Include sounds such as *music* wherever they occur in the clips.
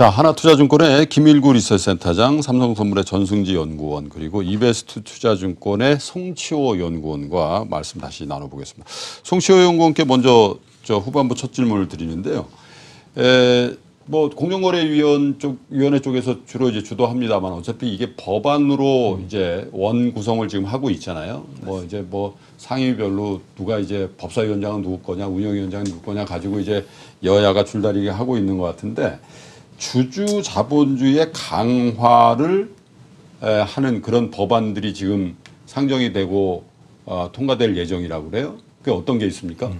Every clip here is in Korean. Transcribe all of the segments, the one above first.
자, 하나투자증권의 김일구 리서치센터장, 삼성선물의 전승지 연구원, 그리고 이베스트 투자증권의 송치호 연구원과 말씀 다시 나눠보겠습니다. 송치호 연구원께 먼저 저 후반부 첫 질문을 드리는데요. 에, 뭐 공정거래위원 쪽 위원회 쪽에서 주로 이제 주도합니다만 어차피 이게 법안으로 이제 원 구성을 지금 하고 있잖아요. 뭐 이제 뭐 상임위별로 누가 이제 법사위원장은 누구 거냐, 운영위원장은 누구 거냐 가지고 이제 여야가 줄다리기 하고 있는 것 같은데 주주 자본주의의 강화를 에, 하는 그런 법안들이 지금 상정이 되고 어, 통과될 예정이라고 그래요. 그게 어떤 게 있습니까?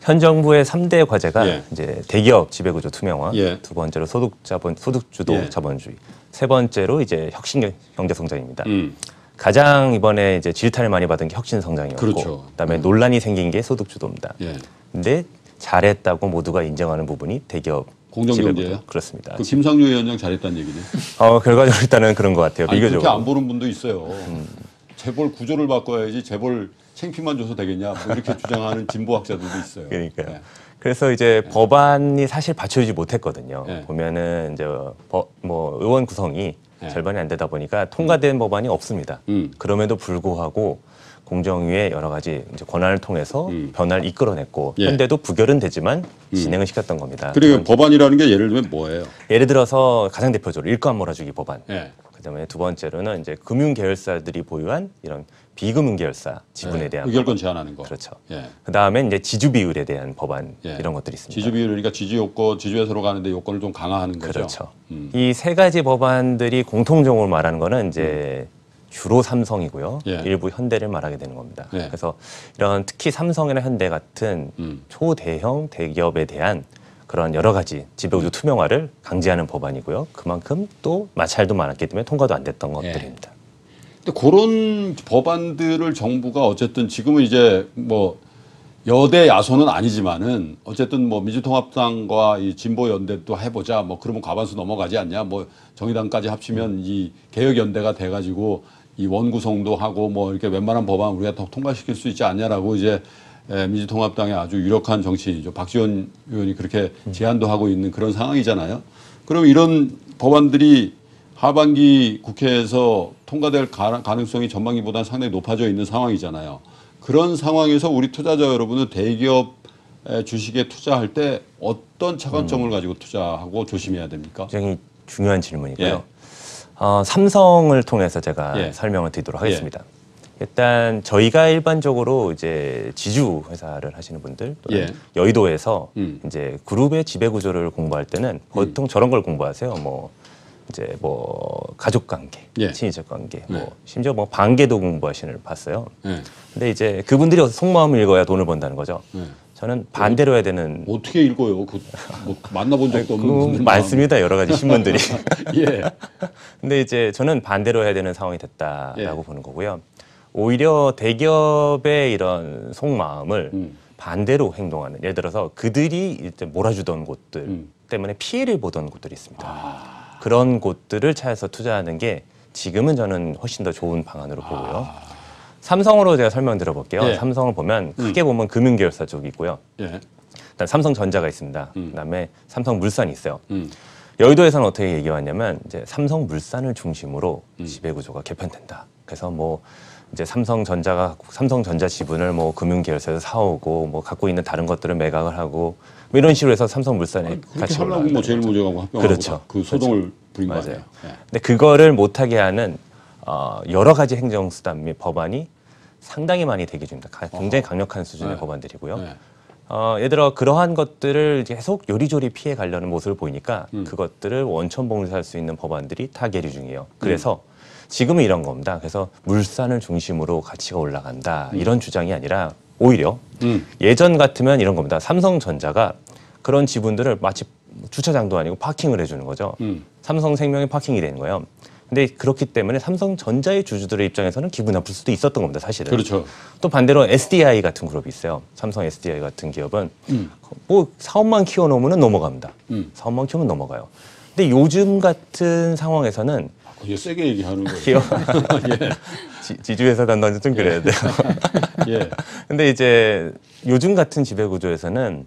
현 정부의 3대 과제가 예. 이제 대기업 지배구조 투명화, 예. 두 번째로 소득 자본 소득 주도 예. 자본주의, 세 번째로 이제 혁신 경- 경제 성장입니다. 음. 가장 이번에 이제 질타를 많이 받은 게 혁신 성장이었고, 그렇죠. 그다음에 논란이 생긴 게 소득 주도입니다. 예. 근데 잘했다고 모두가 인정하는 부분이 대기업 공정경제예요? 지배구조. 그렇습니다. 그 김상조 위원장 잘했다는 얘기네. *laughs* 어, 결과적으로 일단은 그런 것 같아요. 아니, 그렇게 비교적으로. 안 보는 분도 있어요. 재벌 구조를 바꿔야지 재벌 챙피만 줘서 되겠냐 뭐 이렇게 *laughs* 주장하는 진보학자들도 있어요. 그러니까요. 네. 그래서 이제 법안이 사실 받쳐주지 못했거든요. 네. 보면은 이제 법, 뭐 의원 구성이 네. 절반이 안 되다 보니까 통과된 법안이 없습니다. 음. 그럼에도 불구하고 공정위의 여러 가지 이제 권한을 통해서 음. 변화를 이끌어냈고 예. 음. 현대도 부결은 되지만 진행을 시켰던 겁니다. 그리고 법안이라는 게 예를 들면 뭐예요? 예를 들어서 가장 대표적으로 일감 몰아주기 법안. 예. 그다음에 두 번째로는 이제 금융 계열사들이 보유한 이런 비금융 계열사 지분에 예. 대한 의결권 제한하는 거. 그렇죠. 예. 그 다음에 이제 지주 비율에 대한 법안 예. 이런 것들이 있습니다. 지주 비율 그러니까 지주 요건 지주회사로 가는데 요건을 좀 강화하는 거죠. 그렇죠. 음. 이세 가지 법안들이 공통적으로 말하는 거는 이제 주로 삼성이고요. 예. 일부 현대를 말하게 되는 겁니다. 예. 그래서 이런 특히 삼성이나 현대 같은 음. 초대형 대기업에 대한 그런 여러 가지 지배구조 투명화를 강제하는 법안이고요. 그만큼 또 마찰도 많았기 때문에 통과도 안 됐던 예. 것들입니다. 근데 그런 법안들을 정부가 어쨌든 지금은 이제 뭐 여대 야소는 아니지만은 어쨌든 뭐 민주통합당과 이 진보 연대도 해보자 뭐 그러면 과반수 넘어가지 않냐 뭐 정의당까지 합치면 이 개혁 연대가 돼가지고 이 원구성도 하고 뭐 이렇게 웬만한 법안 우리가 더 통과시킬 수 있지 않냐라고 이제 에, 민주통합당의 아주 유력한 정치인이죠 박지원 의원이 그렇게 제안도 하고 있는 그런 상황이잖아요. 그럼 이런 법안들이 하반기 국회에서 통과될 가- 가능성이 전반기보다는 상당히 높아져 있는 상황이잖아요. 그런 상황에서 우리 투자자 여러분은 대기업 의 주식에 투자할 때 어떤 차관점을 가지고 투자하고 조심해야 됩니까? 굉장히 중요한 질문이고요. 예. 어, 삼성을 통해서 제가 예. 설명을 드리도록 하겠습니다. 일단 저희가 일반적으로 이제 지주 회사를 하시는 분들 또는 예. 여의도에서 음. 이제 그룹의 지배 구조를 공부할 때는 보통 저런 걸 공부하세요. 뭐 이제 뭐 가족 관계, 예. 친인척 관계, 네. 뭐 심지어 뭐 반계도 공부하시는 걸 봤어요. 예. 근데 이제 그분들이 속마음을 읽어야 돈을 번다는 거죠. 예. 저는 반대로 해야 되는 어떻게 읽어요? 그, 뭐 만나본 적도 없는 그 많습니다 여러 가지 신문들이. *laughs* 예. 근데 이제 저는 반대로 해야 되는 상황이 됐다라고 예. 보는 거고요. 오히려 대기업의 이런 속마음을 음. 반대로 행동하는 예를 들어서 그들이 일단 몰아주던 곳들 음. 때문에 피해를 보던 곳들이 있습니다. 아. 그런 곳들을 찾아서 투자하는 게 지금은 저는 훨씬 더 좋은 방안으로 보고요. 삼성으로 제가 설명 드려볼게요. 아. 예. 삼성을 보면 크게 보면 금융계열사 쪽이 있고요. 예. 일단 삼성전자가 있습니다. 음. 그다음에 삼성물산이 있어요. 음. 여의도에서는 어떻게 얘기했냐면 이제 삼성물산을 중심으로 음. 지배 구조가 개편된다. 그래서 뭐 이제 삼성전자가 삼성전자 지분을 뭐 금융계열사에서 사오고 뭐 갖고 있는 다른 것들을 매각을 하고 뭐 이런 식으로 해서 삼성물산에 그렇게 같이 하려고 뭐 제일 거죠. 모자하고 합병하고 그렇죠. 그 소동을 부린 거 맞아요. 아니에요? 예. 근데 그거를 못하게 하는 어, 여러 가지 행정수단 및 법안이 상당히 많이 대기 중입니다. 가- 굉장히 강력한 수준의 네. 법안들이고요. 네. 어, 예를 들어 그러한 것들을 계속 요리조리 피해 가려는 모습을 보이니까 음. 그것들을 원천 봉쇄할 수 있는 법안들이 다 계류 중이에요. 음. 그래서 지금은 이런 겁니다. 그래서 물산을 중심으로 가치가 올라간다 이런 주장이 아니라 오히려 음. 예전 같으면 이런 겁니다. 삼성전자가 그런 지분들을 마치 주차장도 아니고 파킹을 해주는 거죠. 음. 삼성생명이 파킹이 되는 거예요. 근데 그렇기 때문에 삼성전자의 주주들의 입장에서는 기분 나쁠 수도 있었던 겁니다, 사실은. 그렇죠. 또 반대로 SDI 같은 그룹이 있어요. 삼성 SDI 같은 기업은 음. 뭐 사업만 키워놓으면 넘어갑니다. 음. 사업만 키우면 넘어가요. 근데 요즘 같은 상황에서는 그게 세게 얘기하는 거예요. 기업 *laughs* *laughs* 지- 지주회사 간다는 좀 그래야 돼요. 예. *laughs* 근데 이제 요즘 같은 지배 구조에서는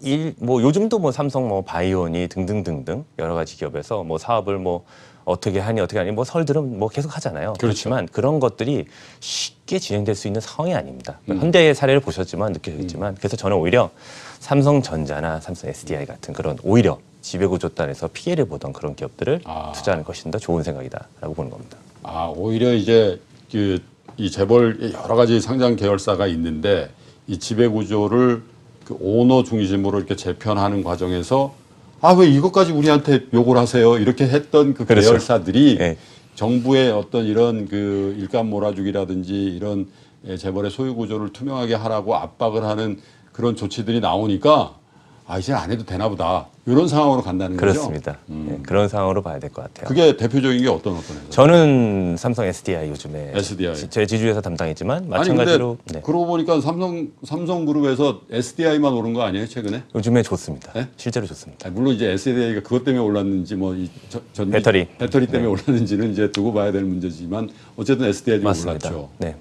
일, 뭐 요즘도 뭐 삼성 뭐 바이오니 등등등등 여러 가지 기업에서 뭐 사업을 뭐 어떻게 하니 어떻게 하니 뭐 설들은 뭐 계속 하잖아요. 그렇지만 그런 것들이 쉽게 진행될 수 있는 상황이 아닙니다. 현대의 사례를 보셨지만 느끼셨지만 그래서 저는 오히려 삼성전자나 삼성 SDI 같은 그런 오히려 지배구조단에서 피해를 보던 그런 기업들을 아. 투자하는 것이 더 좋은 생각이다라고 보는 겁니다. 아 오히려 이제 그 이 재벌 여러 가지 상장 계열사가 있는데 이 지배 구조를 그 오너 중심으로 이렇게 재편하는 과정에서 아 왜 이것까지 우리한테 요구를 하세요 이렇게 했던 그 그렇죠. 계열사들이 예. 정부의 어떤 이런 그 일감 몰아주기라든지 이런 예, 재벌의 소유 구조를 투명하게 하라고 압박을 하는 그런 조치들이 나오니까 아 이제 안 해도 되나 보다 이런 상황으로 간다는 거죠. 그렇습니다. 예, 그런 상황으로 봐야 될 것 같아요. 그게 대표적인 게 어떤 어떤 회사? 저는 삼성 SDI 요즘에 SDI. 지- 제 지주회사 담당이지만 아니 마찬가지로 근데 네. 그러고 보니까 삼성 삼성그룹에서 SDI만 오른 거 아니에요 최근에? 요즘에 좋습니다. 네? 실제로 좋습니다. 아니, 물론 이제 SDI가 그것 때문에 올랐는지 뭐이 전 배터리. 배터리 때문에 올랐는지는 이제 두고 봐야 될 문제지만 어쨌든 SDI가 맞습니다. 올랐죠. 네.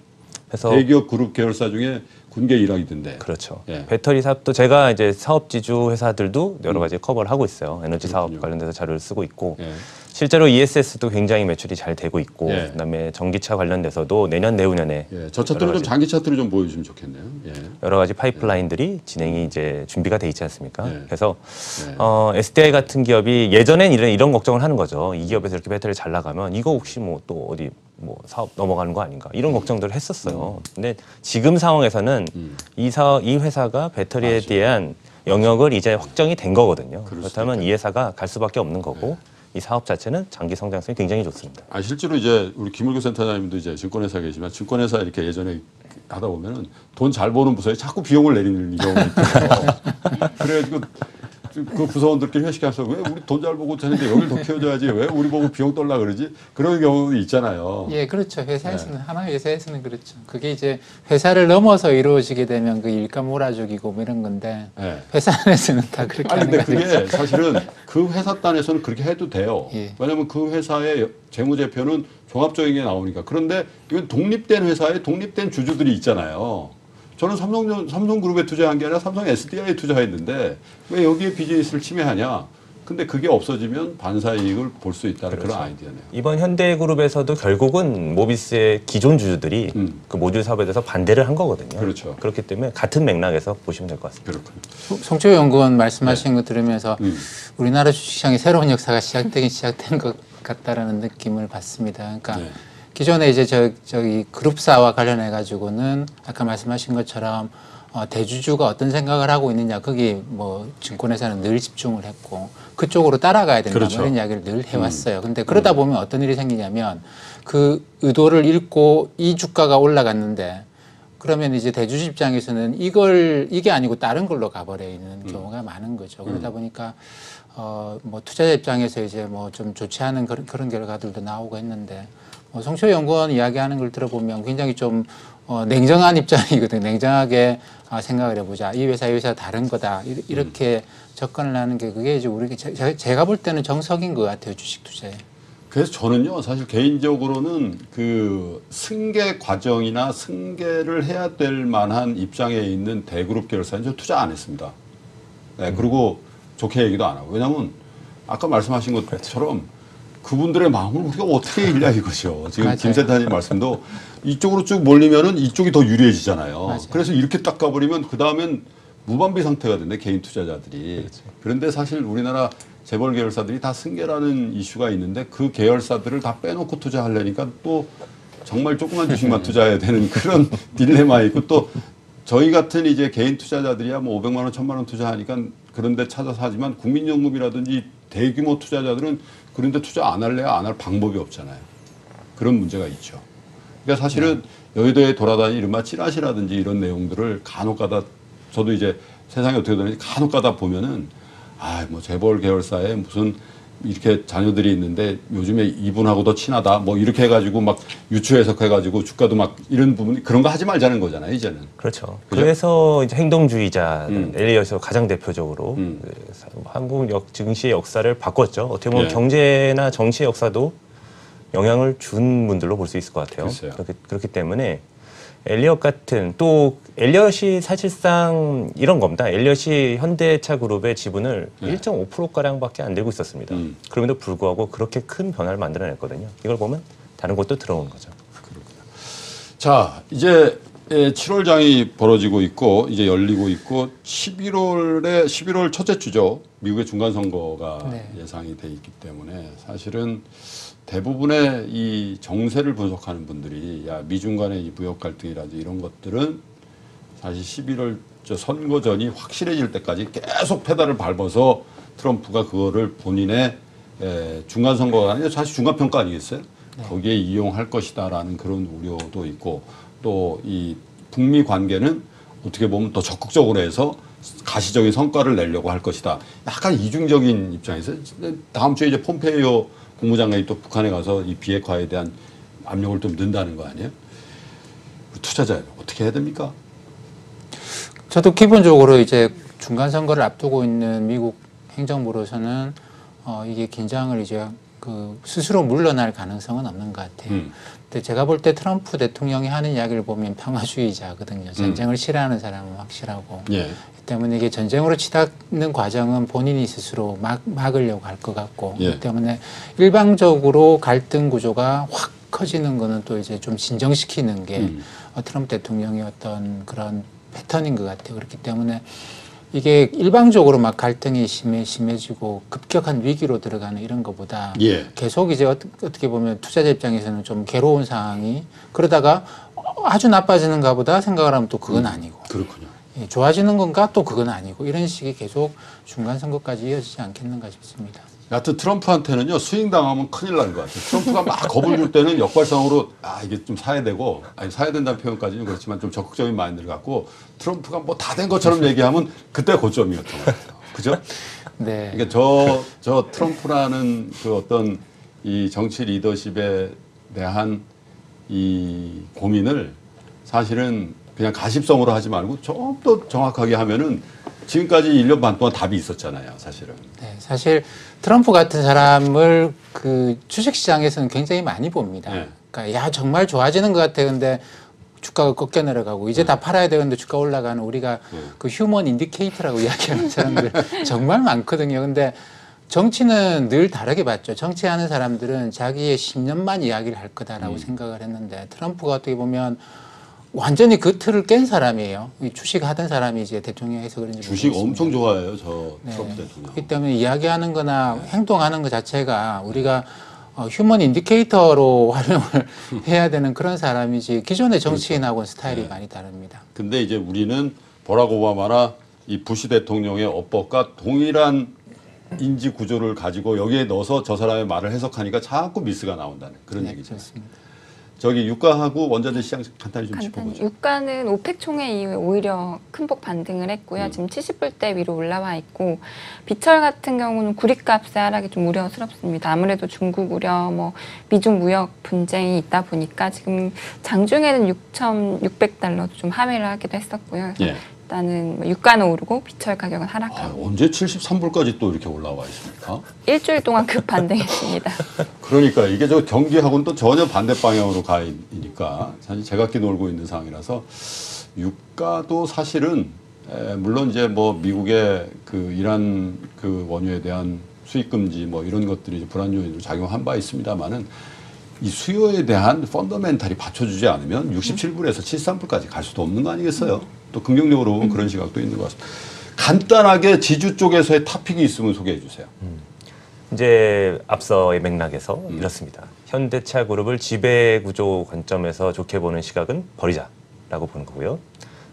그래서 대기업 그룹 계열사 중에 군계 1학이던데. 그렇죠. 예. 배터리 사업도 제가 이제 사업 지주 회사들도 여러 가지 커버를 하고 있어요. 에너지 사업 그렇군요. 관련돼서 자료를 쓰고 있고 예. 실제로 ESS도 굉장히 매출이 잘 되고 있고 예. 그다음에 전기차 관련돼서도 내년 내후년에 예. 저 차트를 좀 가지- 장기 차트를 좀 보여주시면 좋겠네요. 예. 여러 가지 파이프라인들이 진행이 이제 준비가 돼 있지 않습니까? 예. 그래서 예. 어, SDI 같은 기업이 예전엔 이런 이런 걱정을 하는 거죠. 이 기업에서 이렇게 배터리 잘 나가면 이거 혹시 뭐 또 어디 뭐 사업 넘어가는 거 아닌가 이런 걱정들을 했었어요. 근데 지금 상황에서는 음. 이 사, 이 회사가 배터리에 대한 영역을 이제 확정이 된 거거든요. 그럴 수도 그렇다면 이 회사가 갈 수밖에 없는 거고 이 사업 자체는 장기 성장성이 굉장히 좋습니다. 아 실제로 이제 우리 김을규 센터장님도 이제 증권회사 계시지만 증권회사 이렇게 예전에 하다 보면은 돈 잘 버는 부서에 자꾸 비용을 내리는 경우가 있더라고요. *laughs* 그래가지고 그 부서원들끼리 회식하면서 왜 우리 돈 잘 보고 되는데 여기를 더 키워줘야지 왜 우리 보고 비용 떨라 그러지 그런 경우도 있잖아요. 예, 그렇죠. 네. 회사에서는 하나 회사에서는 그렇죠. 그게 이제 회사를 넘어서 이루어지게 되면 그 일감 몰아주기고 뭐 이런 건데 예. 회사 안에서는 다 그렇게 아니 근데. 그게 사실은 그 회사 단에서는 그렇게 해도 돼요. 예. 왜냐하면 그 회사의 재무제표는 종합적인 게 나오니까. 그런데 이건 독립된 회사에 독립된 주주들이 있잖아요. 저는 삼성 삼성그룹에 투자한 게 아니라 삼성 SDI에 투자했는데 왜 여기에 비즈니스를 침해하냐? 근데 그게 없어지면 반사 이익을 볼 수 있다는 그런 아이디어네요. 이번 현대그룹에서도 결국은 모비스의 기존 주주들이 음. 그 모듈 사업에 대해서 반대를 한 거거든요. 그렇죠. 그렇기 때문에 같은 맥락에서 보시면 될 것 같습니다. 그렇군요. 송초 연구원 말씀하신 거 들으면서 음. 우리나라 주식시장의 새로운 역사가 시작되긴 시작된 것 같다라는 느낌을 받습니다. 그러니까 네. 기존에 이제 저 저기 그룹사와 관련해 가지고는 아까 말씀하신 것처럼 어, 대주주가 어떤 생각을 하고 있느냐 거기 뭐 증권회사는 늘 집중을 했고 그쪽으로 따라가야 된다 그렇죠. 뭐 이런 이야기를 늘 해왔어요. 근데 그러다 보면 어떤 일이 생기냐면 그 의도를 읽고 이 주가가 올라갔는데 그러면 이제 대주주 입장에서는 이걸 이게 아니고 다른 걸로 가버리는 경우가 많은 거죠. 그러다 보니까 어 뭐 투자자 입장에서 이제 뭐 좀 좋지 않은 그런, 그런 결과들도 나오고 했는데 뭐 송초 연구원 이야기하는 걸 들어보면 굉장히 좀 어, 냉정한 *laughs* 입장이거든요. 냉정하게 아, 생각을 해보자. 이 회사 이 회사 다른 거다. 이- 이렇게 접근을 하는 게 그게 이제 우리 제- 제- 제가 볼 때는 정석인 것 같아요. 주식 투자에. 그래서 저는요 사실 개인적으로는 그 승계 과정이나 승계를 해야 될 만한 입장에 있는 대그룹 계열사는 저 투자 안 했습니다. 네, 그리고 좋게 얘기도 안 하고 왜냐하면 아까 말씀하신 것처럼 그분들의 마음을 우리가 어떻게 읽냐 이거죠. 지금. 김 센터님 말씀도 이쪽으로 쭉 몰리면은 이쪽이 더 유리해지잖아요. 맞아요. 그래서 이렇게 딱 가버리면 그 다음엔 무방비 상태가 된대 개인 투자자들이. 그런데 사실 우리나라 재벌 계열사들이 다 승계라는 이슈가 있는데 그 계열사들을 다 빼놓고 투자하려니까 또 정말 조그만 주식만 *laughs* 투자해야 되는 그런 *laughs* 딜레마 있고 또 저희 같은 이제 개인 투자자들이야 뭐 500만 원, 1000만 원 투자하니까 그런데 찾아서 하지만 국민연금이라든지 대규모 투자자들은 그런데 투자 안 할래야 안 할 방법이 없잖아요. 그런 문제가 있죠. 그러니까 사실은 여의도에 돌아다니는 이른바 찌라시라든지 이런 내용들을 간혹 가다 저도 이제 세상이 어떻게 되는지 간혹 가다 보면은 아 뭐 재벌 계열사에 무슨 이렇게 자녀들이 있는데 요즘에 이분하고 더 친하다 뭐 이렇게 해가지고 막 유추 해석해가지고 주가도 막 이런 부분 그런 거 하지 말자는 거잖아요 이제는 그렇죠. 그죠? 그래서 이제 행동주의자 음. LA에서 가장 대표적으로 음. 한국 역, 증시의 역사를 바꿨죠. 어떻게 보면 예. 경제나 정치의 역사도 영향을 준 분들로 볼 수 있을 것 같아요. 글쎄요. 그렇기, 그렇기 때문에 엘리엇 같은 또 엘리엇이 사실상 이런 겁니다. 엘리엇이 현대차 그룹의 지분을 네. 1.5% 가량밖에 안 들고 있었습니다. 음. 그럼에도 불구하고 그렇게 큰 변화를 만들어냈거든요. 이걸 보면 다른 것도 들어오는 거죠. 자, 이제 7월 장이 벌어지고 있고 이제 열리고 있고 11월에 11월 첫째 주죠. 미국의 중간 선거가 네. 예상이 돼 있기 때문에 사실은 대부분의 이 정세를 분석하는 분들이 야 미중 간의 이 무역 갈등이라든지 이런 것들은 사실 11월 저 선거 전이 확실해질 때까지 계속 페달을 밟아서 트럼프가 그거를 본인의 에, 중간 선거가 아니라 사실 중간 평가 아니겠어요? 거기에 이용할 것이다라는 그런 우려도 있고 또 이 북미 관계는 어떻게 보면 더 적극적으로 해서 가시적인 성과를 내려고 할 것이다. 약간 이중적인 입장에서 다음 주에 이제 폼페이오 국무장관이 또 북한에 가서 이 비핵화에 대한 압력을 좀 넣는다는 거 아니에요? 투자자 어떻게 해야 됩니까? 저도 기본적으로 이제 중간 선거를 앞두고 있는 미국 행정부로서는 어, 이게 긴장을 이제 그 스스로 물러날 가능성은 없는 것 같아요. 음. 근데 제가 볼 때 트럼프 대통령이 하는 이야기를 보면 평화주의자거든요. 전쟁을 싫어하는 사람은 확실하고. 예. 때문에 이게 전쟁으로 치닫는 과정은 본인이 스스로 막, 막으려고 할 것 같고 예. 그 때문에 일방적으로 갈등 구조가 확 커지는 거는 또 이제 좀 진정시키는 게 음. 어, 트럼프 대통령의 어떤 그런 패턴인 것 같아요. 그렇기 때문에 이게 일방적으로 막 갈등이 심해, 심해지고 급격한 위기로 들어가는 이런 것보다 예. 계속 이제 어떻게 보면 투자자 입장에서는 좀 괴로운 상황이 그러다가 아주 나빠지는가 보다 생각을 하면 또 그건 아니고 그렇군요. 예, 좋아지는 건가 또 그건 아니고 이런 식이 계속 중간 선거까지 이어지지 않겠는가 싶습니다. 여하튼 트럼프한테는요 스윙 당하면 큰일 나는 것 같아요. 트럼프가 막 겁을 줄 때는 역발상으로 아 이게 좀 사야 되고 아니 사야 된다는 표현까지는 그렇지만 좀 적극적인 마인드를 갖고 트럼프가 뭐 다 된 것처럼 얘기하면 그때 고점이었던 것 같아요. 그죠? *laughs* 네. 그러니까 저, 저 트럼프라는 그 어떤 이 정치 리더십에 대한 이 고민을 사실은 그냥 가십성으로 하지 말고 좀 더 정확하게 하면은 지금까지 1년 반 동안 답이 있었잖아요, 사실은. 네, 사실 트럼프 같은 사람을 그 주식 시장에서는 굉장히 많이 봅니다. 네. 그러니까 야 정말 좋아지는 것 같아. 근데 주가가 꺾여 내려가고 이제 다 팔아야 되는데 주가 올라가는 우리가 그 human indicator라고 *laughs* 이야기하는 사람들 정말 많거든요. 근데 정치는 늘 다르게 봤죠. 정치하는 사람들은 자기의 10년만 이야기를 할 거다라고 생각을 했는데 트럼프가 어떻게 보면 완전히 그 틀을 깬 사람이에요. 이 주식 하던 사람이 이제 대통령에서 그런지 주식 모르겠습니다. 엄청 좋아해요, 저 네. 트럼프 대통령. 그렇기 때문에 이야기하는 거나 행동하는 것 자체가 우리가 어, 휴먼 인디케이터로 *laughs* 활용을 해야 되는 그런 사람이지 기존의 정치인하고는 스타일이 네. 많이 다릅니다. 근데 이제 우리는 버락 오바마나 이 부시 대통령의 어법과 동일한 인지 구조를 가지고 여기에 넣어서 저 사람의 말을 해석하니까 자꾸 미스가 나온다는 그런 네, 얘기죠. 그렇습니다. 저기 유가하고 원자재 시장 간단히 좀 간단히 짚어보죠. 유가는 OPEC 총회 이후에 오히려 큰 폭 반등을 했고요. 음. 지금 70불대 위로 올라와 있고 비철 같은 경우는 구리값의 하락이 좀 우려스럽습니다. 아무래도 중국 우려, 뭐 미중 무역 분쟁이 있다 보니까 지금 장중에는 6,600달러도 좀 하회를 하기도 했었고요. 예. 일단은 뭐 유가는 오르고 비철 가격은 아, 하락하고 언제 73불까지 또 이렇게 올라와 있습니까? 일주일 동안 급 반등했습니다. *laughs* 그러니까 이게 저 경기하고는 또 전혀 반대 방향으로 가 있으니까 사실 제각기 놀고 있는 상황이라서 유가도 사실은 에, 물론 이제 뭐 미국의 그 이란 그 원유에 대한 수입 금지 뭐 이런 것들이 이제 불안 요인으로 작용한 바 있습니다만은 이 수요에 대한 펀더멘탈이 받쳐주지 않으면 67불에서 73불까지 갈 수도 없는 거 아니겠어요? 또 긍정적으로 보면 그런 시각도 있는 것 같습니다. 간단하게 지주 쪽에서의 타픽이 있으면 소개해 주세요. 이제 앞서의 맥락에서 음. 이렇습니다. 현대차 그룹을 지배 구조 관점에서 좋게 보는 시각은 버리자라고 보는 거고요.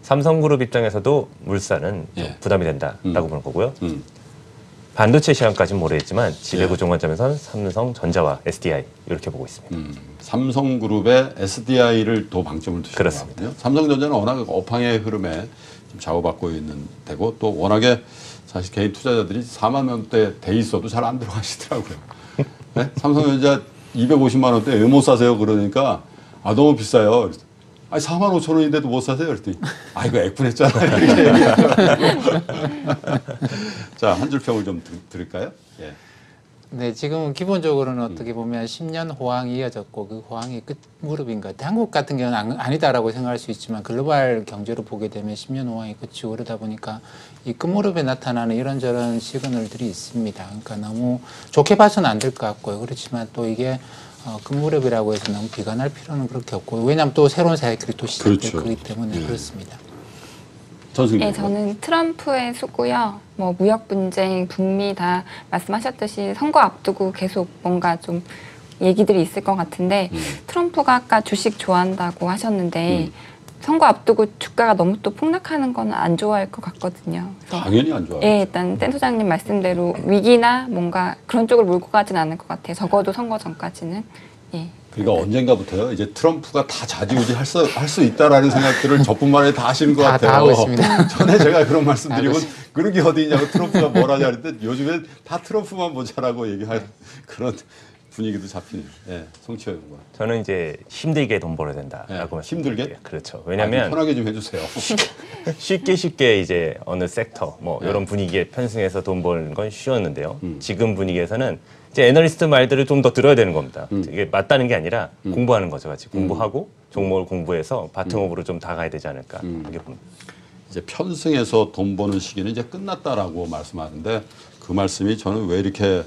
삼성그룹 입장에서도 물산은 좀 예. 부담이 된다라고 음. 보는 거고요. 음. 반도체 시장까지는 모르겠지만 지배 예. 구조 관점에서는 삼성 전자와 SDI 이렇게 보고 있습니다. 음, 삼성그룹의 SDI를 더 방점을 두시는. 거거든요. 삼성전자는 워낙 업황의 흐름에 좀 좌우받고 있는 데고 또 워낙에 사실 개인 투자자들이 4만 원대 돼 있어도 잘 안 들어가시더라고요. *laughs* 네? 삼성전자 250만 원대 왜못 사세요? 그러니까 아 너무 비싸요. 아니 4만 5천 원인데도 못 사세요? 그랬더니 아 이거 액분했잖아요. *laughs* 이렇게 얘기하더라고요. *laughs* 자, 한 줄 평을 좀 들, 들을까요? 예. 네, 지금은 기본적으로는 어떻게 보면 10년 호황이 이어졌고 그 호황이 끝 무렵인 것 같아요. 한국 같은 경우는 안- 아니다라고 생각할 수 있지만 글로벌 경제로 보게 되면 10년 호황이 끝이고 그러다 보니까 이 끝무렵에 나타나는 이런저런 시그널들이 있습니다. 그러니까 너무 좋게 봐서는 안 될 것 같고요. 그렇지만 또 이게 어, 끝무렵이라고 해서 너무 비관할 필요는 그렇게 없고 왜냐하면 또 새로운 사이클이 또 시작될 그렇죠. 거기 때문에 네. 그렇습니다. 전승님. 예, 저는 트럼프의 수고요. 뭐 무역 분쟁, 북미 다 말씀하셨듯이 선거 앞두고 계속 뭔가 좀 얘기들이 있을 것 같은데 음. 트럼프가 아까 주식 좋아한다고 하셨는데 음. 선거 앞두고 주가가 너무 또 폭락하는 건 안 좋아할 것 같거든요. 그래서 당연히 안 좋아요. 예, 일단 센 소장님 말씀대로 위기나 뭔가 그런 쪽을 몰고 가진 않을 것 같아요. 적어도 선거 전까지는. 예. 그러니까 언젠가부터요. 이제 트럼프가 다 자지우지 할 수 할 수 있다라는 생각들을 저뿐만 아니라 다 하시는 것 다- 같아요. 다 하고 있습니다. *laughs* 전에 제가 그런 말씀 다 드리고 하고 그런 게 어디 있냐고 트럼프가 뭘 하냐 그랬는데 요즘엔 다 트럼프만 보자라고 얘기할 그런 분위기도 잡히네요. 예, 송치호 의원. 저는 이제 힘들게 돈 벌어야 된다라고 네, 말씀드릴게요. 힘들게? 그렇죠. 아, 왜냐하면 편하게 좀 해주세요. *laughs* 쉽게 쉽게 이제 어느 섹터 뭐 네. 이런 분위기에 편승해서 돈 버는 건 쉬웠는데요. 음. 지금 분위기에서는 이제 애널리스트 말들을 좀 더 들어야 되는 겁니다. 음. 이게 맞다는 게 아니라 공부하는 거죠, 같이 공부하고 종목을 공부해서 바텀업으로 좀 다가야 되지 않을까 음. 이게 봅니다. 이제 편승해서 돈 버는 시기는 이제 끝났다라고 말씀하는데 그 말씀이 저는 왜 이렇게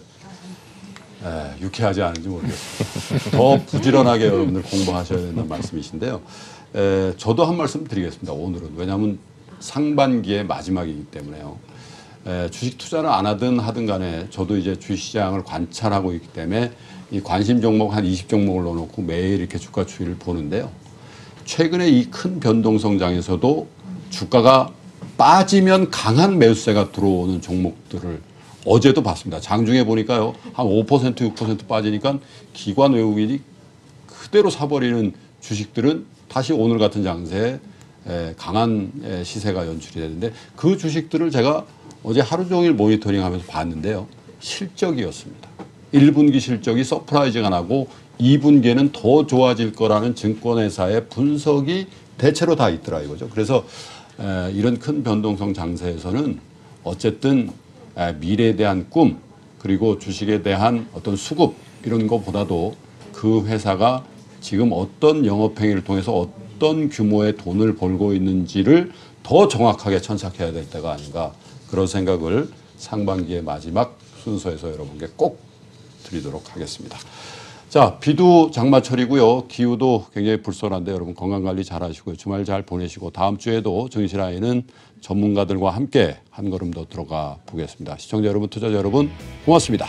에, 유쾌하지 않은지 모르겠습니다. 더 부지런하게 여러분들 공부하셔야 된다는 말씀이신데요. 에, 저도 한 말씀 드리겠습니다. 오늘은 왜냐하면 상반기의 마지막이기 때문에요. 에, 주식 투자를 안 하든 하든 간에 저도 이제 주식시장을 관찰하고 있기 때문에 이 관심 종목 한 20종목을 넣어놓고 매일 이렇게 주가 추이를 보는데요. 최근에 이 큰 변동성장에서도 주가가 빠지면 강한 매수세가 들어오는 종목들을 어제도 봤습니다. 장중에 보니까요. 한 5% 6% 빠지니까 기관 외국인이 그대로 사버리는 주식들은 다시 오늘 같은 장세에 에, 강한 에, 시세가 연출이 되는데 그 주식들을 제가 어제 하루 종일 모니터링 하면서 봤는데요. 실적이었습니다. 1분기 실적이 surprise가 나고 2분기에는 더 좋아질 거라는 증권회사의 분석이 대체로 다 있더라 이거죠. 그래서 에, 이런 큰 변동성 장세에서는 어쨌든 에, 미래에 대한 꿈 그리고 주식에 대한 어떤 수급 이런 것보다도 그 회사가 지금 어떤 영업행위를 통해서 어떤 규모의 돈을 벌고 있는지를 더 정확하게 천착해야 될 때가 아닌가 그런 생각을 상반기의 마지막 순서에서 여러분께 꼭 드리도록 하겠습니다. 자, 비도 장마철이고요. 기후도 굉장히 불선한데 여러분 건강 관리 잘 하시고요. 주말 잘 보내시고 다음 주에도 정신아이는 전문가들과 함께 한 걸음 더 들어가 보겠습니다. 시청자 여러분, 투자자 여러분 고맙습니다.